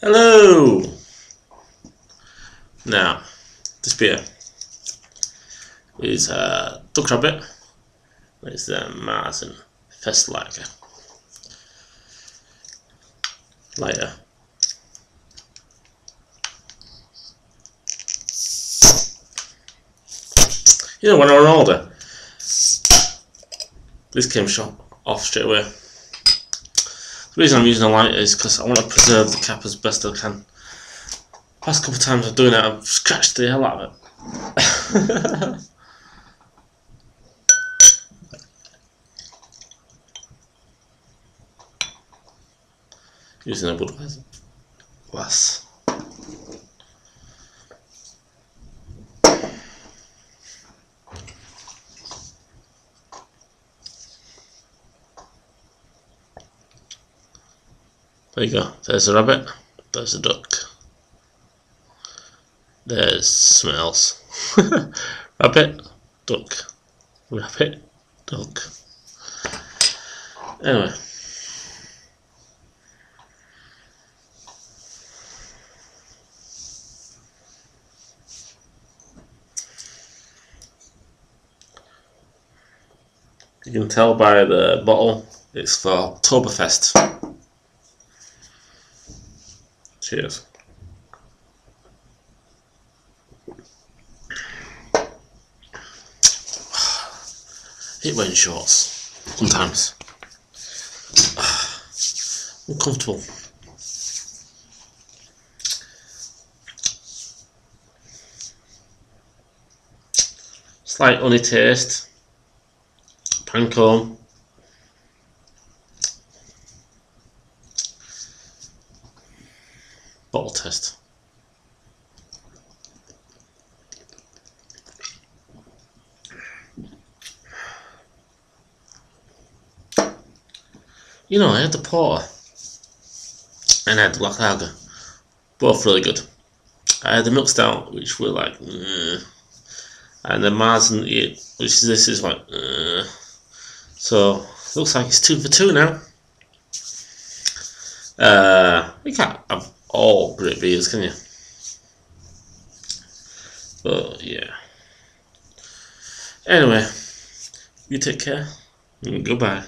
Hello! Now, this beer is uh, Duck Rabbit. It's the Marzen Festlager. Later. You know, when I was older, this came shot off straight away. The reason I'm using a lighter is because I want to preserve the cap as best I can. Past couple of times of doing it, I've scratched the hell out of it. using a Budweiser glass. There you go. There's a rabbit. There's a duck. There's smells. rabbit, duck. Rabbit, duck. Anyway. You can tell by the bottle it's for Oktoberfest. Cheers. Hate wearing shorts sometimes. Uncomfortable. Slight honey taste. Pancone. Bottle test. You know, I had the porter and I had the black lager. Both really good. I had the milk stout, which were like, and the Marzen, which is this is like, so looks like it's two for two now. Uh, you can't have all great beers, can you? But yeah. Anyway, you take care. Goodbye.